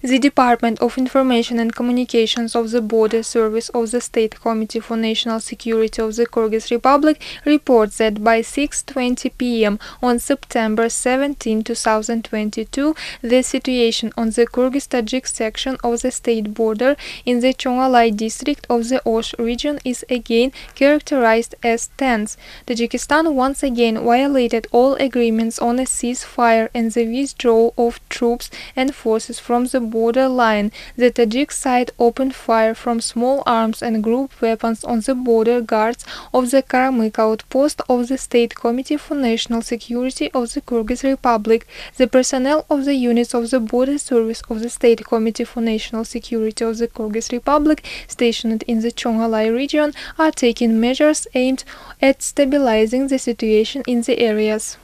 The Department of Information and Communications of the Border Service of the State Committee for National Security of the Kyrgyz Republic reports that by 6.20 p.m. on September 17, 2022, the situation on the Kyrgyz-Tajik section of the state border in the Chongalai district of the Osh region is again characterized as tense. Tajikistan once again violated all agreements on a ceasefire and the withdrawal of troops and forces from the border line, the Tajik side opened fire from small arms and group weapons on the border guards of the Karamyk outpost of the State Committee for National Security of the Kyrgyz Republic. The personnel of the units of the Border Service of the State Committee for National Security of the Kyrgyz Republic stationed in the Chongalai region are taking measures aimed at stabilizing the situation in the areas.